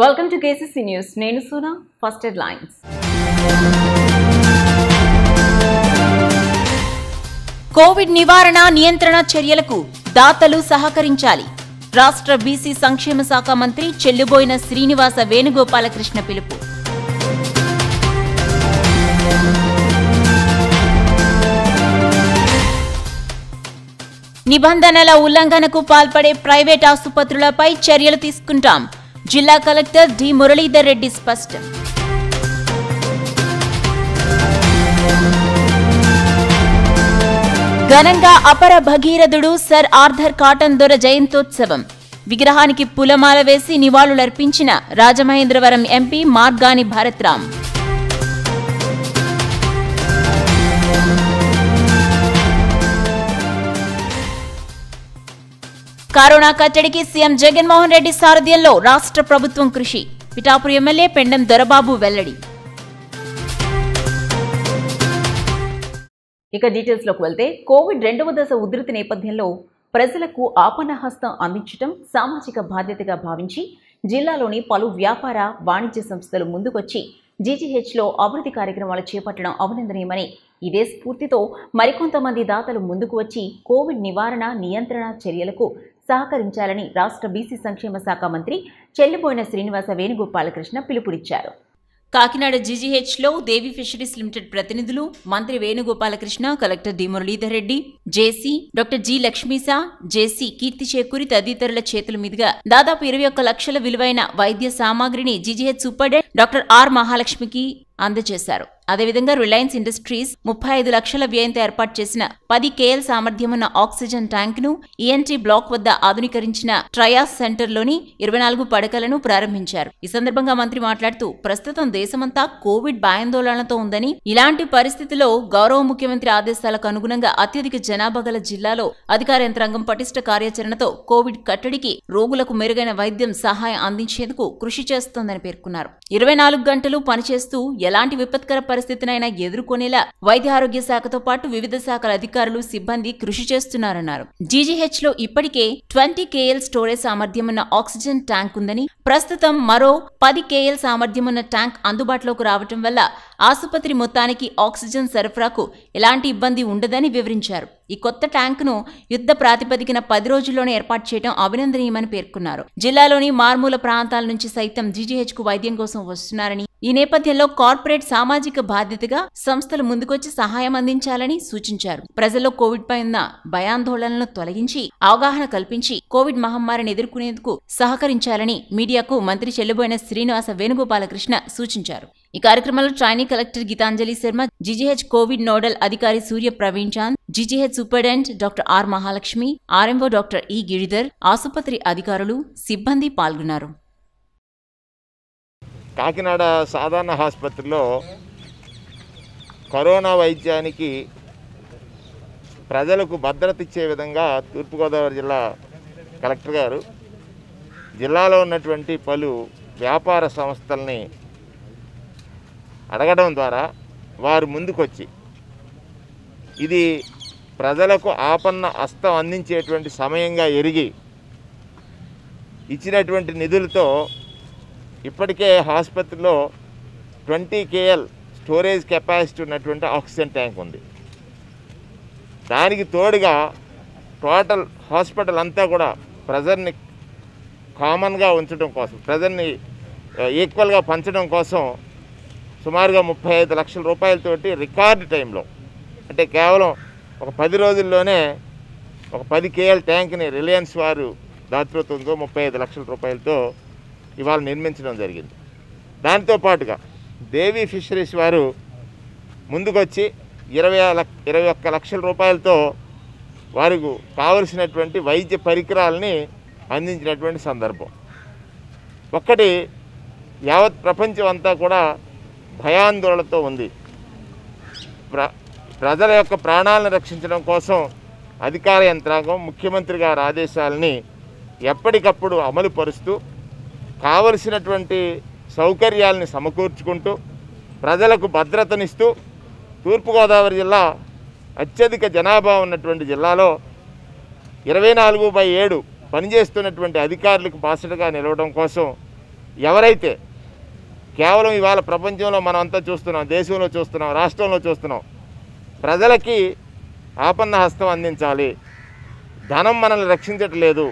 Welcome to KCC news నేను సూనా first headlines Covid నివారణ నియంత్రణ చర్యలకు దాతలు సహకరించాలి. రాష్ట్ర బీసీ సంక్షేమ శాఖ మంత్రి చెల్లుబోయిన శ్రీనివాస వేణుగోపాలకృష్ణ పిలుపు. నిబంధనల ఉల్లంఘనకు పాల్పడే ప్రైవేట్ ఆసుపత్రులపై చర్యలు తీసుకుంటాం. జిల్లా కలెక్టర్ డి మురళీధర్ రెడ్డి స్పష్టం. ఘనంగా అపర భగీరథుడు సర్ ఆర్థర్ కాటన్ దొర జయంతోత్సవం. విగ్రహానికి పులమాల వేసి నివాళులర్పించిన రాజమహేంద్రవరం ఎంపీ మార్గాని భరత్రామ్. కరోనా కట్టడికి సీఎం జగన్మోహన్ రెడ్డి సారథ్యంలో రాష్ట్ర ప్రభుత్వం కృషి. పిఠాపురి ఎమ్మెల్యే పెండెం దొరబాబు వెల్లడి. ఇక డీటెయిల్స్లోకి వెళ్తే కోవిడ్ రెండవ దశ ఉధృతి నేపథ్యంలో ప్రజలకు ఆపనహస్తం అందించడం సామాజిక బాధ్యతగా భావించి జిల్లాలోని పలు వ్యాపార వాణిజ్య సంస్థలు ముందుకొచ్చి జీజీహెచ్లో అభివృద్ధి కార్యక్రమాలు చేపట్టడం అభినందనీయమని ఇదే స్ఫూర్తితో మరికొంతమంది దాతలు ముందుకు వచ్చి కోవిడ్ నివారణ నియంత్రణ చర్యలకు సహకరించాలని రాష్ట్ర బీసీ సంక్షేమ శాఖ మంత్రి చెల్లిపోయిన శ్రీనివాస వేణుగోపాలకృష్ణ పిలుపునిచ్చారు. కాకినాడ జీజీహెచ్లో దేవి ఫిషరీస్ లిమిటెడ్ ప్రతినిధులు మంత్రి Venugopalakrishna collector D Muralidhar Reddy JC doctor G Lakshmisha JC Keerthi Chekuri తదితరుల చేతుల మీదుగా దాదాపు ఇరవై ఒక్క లక్షల విలువైన వైద్య సామాగ్రిని జీజీహెచ్ సూపరింటెండెంట్ డాక్టర్ ఆర్ మహాలక్ష్మికి అందజేశారు. అదేవిధంగా రిలయన్స్ ఇండస్ట్రీస్ ముప్పై ఐదు లక్షల వ్యయంతో ఏర్పాటు చేసిన పది కేఎల్ సామర్థ్యమున్న ఆక్సిజన్ ట్యాంక్ను ఈఎన్టీ బ్లాక్ వద్ద ఆధునీకరించిన ట్రయాస్ సెంటర్లోని ఇరవై నాలుగు పడకలను ప్రారంభించారు. ఈ సందర్భంగా మంత్రి మాట్లాడుతూ ప్రస్తుతం దేశమంతా కోవిడ్ భయాందోళనతో ఉందని ఇలాంటి పరిస్థితిలో గౌరవ ముఖ్యమంత్రి ఆదేశాలకు అనుగుణంగా అత్యధిక జనాభా గల జిల్లాలో అధికార యంత్రాంగం పటిష్ట కార్యాచరణతో కోవిడ్ కట్టడికి రోగులకు మెరుగైన వైద్యం సహాయం అందించేందుకు కృషి చేస్తోందని పేర్కొన్నారు. ఇరవై నాలుగు గంటలు పనిచేస్తూ ఎలాంటి విపత్కర పరిస్థితినైనా ఎదుర్కొనేలా వైద్య ఆరోగ్య శాఖతో పాటు వివిధ శాఖల అధికారులు సిబ్బంది కృషి చేస్తున్నారన్నారు. జీజీహెచ్లో ఇప్పటికే ట్వంటీ కేఎల్ స్టోరేజ్ సామర్థ్యమున్న ఆక్సిజన్ ట్యాంక్ ఉందని ప్రస్తుతం మరో పది కేఎల్ సామర్థ్యమున్న ట్యాంక్ అందుబాటులోకి రావటం వల్ల ఆసుపత్రి మొత్తానికి ఆక్సిజన్ సరఫరాకు ఎలాంటి ఇబ్బంది ఉండదని వివరించారు. ఈ కొత్త ట్యాంకును యుద్ధ ప్రాతిపదికన పది రోజుల్లోనే ఏర్పాటు చేయడం అభినందనీయమని పేర్కొన్నారు. జిల్లాలోని మార్మూల ప్రాంతాల నుంచి సైతం జీజీహెచ్కు వైద్యం కోసం వస్తున్నారని ఈ నేపథ్యంలో కార్పొరేట్ సామాజిక బాధ్యతగా సంస్థలు ముందుకొచ్చి సహాయం అందించాలని సూచించారు. ప్రజల్లో కోవిడ్ పై ఉన్న భయాందోళనలను తొలగించి అవగాహన కల్పించి కోవిడ్ మహమ్మారిని ఎదుర్కొనేందుకు సహకరించాలని మీడియాకు మంత్రి చెల్లుబోయిన శ్రీనివాస వేణుగోపాలకృష్ణ సూచించారు. ఈ కార్యక్రమంలో trainee collector Geetanjali Sharma GGH covid nodal అధికారి Surya Praveen Chand GGH superintendent doctor R Mahalakshmi RMO doctor E Giridhar ఆసుపత్రి అధికారులు సిబ్బంది పాల్గొన్నారు. కాకినాడ సాధారణ ఆసుపత్రిలో కరోనా వైద్యానికి ప్రజలకు భద్రత ఇచ్చే విధంగా తూర్పుగోదావరి జిల్లా కలెక్టర్ గారు జిల్లాలో ఉన్నటువంటి పలు వ్యాపార సంస్థల్ని అడగడం ద్వారా వారు ముందుకొచ్చి ఇది ప్రజలకు ఆపన్న హస్తం అందించేటువంటి సమయంగా ఎరిగి ఇచ్చినటువంటి నిధులతో ఇప్పటికే ఆసుపత్రిలో ట్వంటీ కేఎల్ స్టోరేజ్ కెపాసిటీ ఉన్నటువంటి ఆక్సిజన్ ట్యాంక్ ఉంది. దానికి తోడుగా టోటల్ హాస్పిటల్ అంతా కూడా ప్రెజర్ని కామన్గా ఉంచడం కోసం ప్రెజర్ని ఈక్వల్గా పంచడం కోసం సుమారుగా ముప్పై ఐదు లక్షల రూపాయలతోటి రికార్డ్ టైంలో అంటే కేవలం ఒక పది రోజుల్లోనే ఒక పది కేఎల్ ట్యాంక్ని రిలయన్స్ వారు దాతృత్వంతో ముప్పై ఐదు లక్షల రూపాయలతో ఇవాళ నిర్మించడం జరిగింది. దాంతో పాటుగా దేవి ఫిషరీస్ వారు ముందుకొచ్చి ఇరవై ఇరవై ఒక్క లక్షల రూపాయలతో వారికి కావలసినటువంటి వైద్య పరికరాలని అందించినటువంటి సందర్భం. ఒక్కటి యావత్ ప్రపంచం అంతా కూడా భయాందోళనతో ఉంది. ప్ర ప్రజల యొక్క ప్రాణాలను రక్షించడం కోసం అధికార యంత్రాంగం ముఖ్యమంత్రి గారి ఆదేశాలని ఎప్పటికప్పుడు అమలు పరుస్తూ కావలసినటువంటి సౌకర్యాలని సమకూర్చుకుంటూ ప్రజలకు భద్రతనిస్తూ తూర్పుగోదావరి జిల్లా అత్యధిక జనాభా ఉన్నటువంటి జిల్లాలో ఇరవై నాలుగు బై ఏడు పనిచేస్తున్నటువంటి అధికారులకు బాసటగా నిలవడం కోసం ఎవరైతే కేవలం ఇవాళ ప్రపంచంలో మనం అంతా చూస్తున్నాం దేశంలో చూస్తున్నాం రాష్ట్రంలో చూస్తున్నాం ప్రజలకి ఆపన్న హస్తం అందించాలి ధనం మనల్ని రక్షించట్లేదు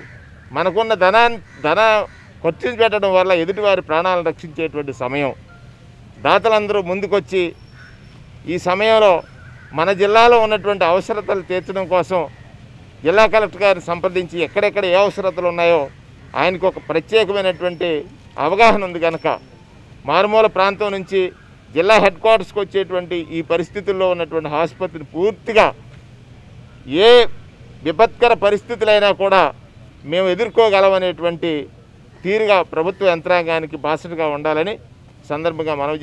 మనకున్న ధనాన్ని ధన ఖర్చులు పెట్టడం వల్ల ఎదుటివారి ప్రాణాలను రక్షించేటువంటి సమయం. దాతలందరూ ముందుకొచ్చి ఈ సమయంలో మన జిల్లాలో ఉన్నటువంటి అవసరతలు తీర్చడం కోసం జిల్లా కలెక్టర్ గారిని సంప్రదించి ఎక్కడెక్కడ ఏ అవసరతలు ఉన్నాయో ఆయనకు ఒక ప్రత్యేకమైనటువంటి అవగాహన ఉంది కనుక మారుమూల ప్రాంతం నుంచి జిల్లా హెడ్ క్వార్టర్స్కి వచ్చేటువంటి ఈ పరిస్థితుల్లో ఉన్నటువంటి ఆసుపత్రిని పూర్తిగా ఏ విపత్కర పరిస్థితులైనా కూడా మేము ఎదుర్కోగలమనేటువంటి తీరుగా ప్రభుత్వ యంత్రాంగానికి బాసటగా ఉండాలని సందర్భంగా మనవి